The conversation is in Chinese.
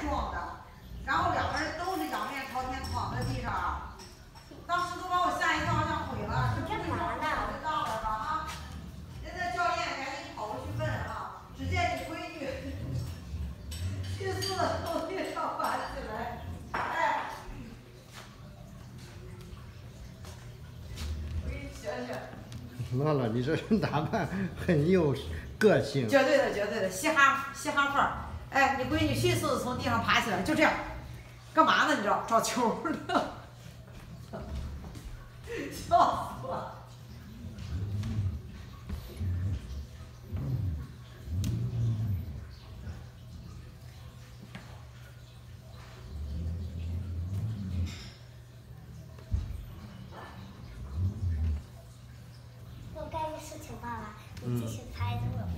撞的，然后两个人都是仰面朝天躺在地上，当时都把我吓一跳，想毁了，这不会让我脑袋大了吧啊？人家教练赶紧跑过去问啊，只见你闺女迅速的从地上爬起来，哎，我给你学学。乐乐，你这身打扮很有个性。绝对的，绝对的，嘻哈嘻哈范儿。哎，你闺女迅速的从地上爬起来，就这样，干嘛呢？你知道，找球呢。笑死了。我干个事情爸爸，你继续猜这个。